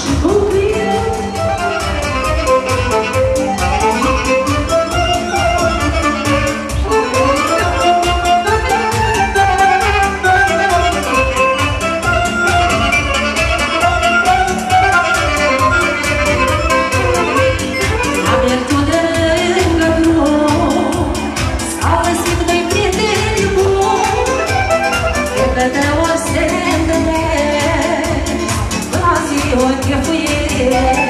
și cu canción que fui el día